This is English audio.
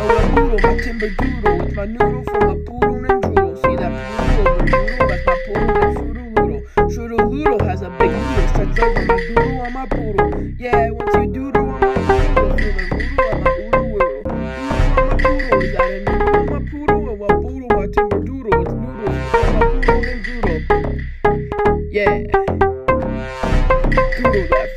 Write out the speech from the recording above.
Oh, a noodle, my timber doodle. With my noodle from my poodle and doodle. See that poodle over noodle? That's my poodle and foodle noodle. Shoodle has a big noodle. Stretch over my doodle on my poodle. Yeah, once you doodle on my doodle, feel the noodle on my oodle woodle. Noodle on my poodle. Is that a noodle on my poodle? or what poodle, my timber doodle? It's noodle. My poodle and doodle. Yeah. Doodle that.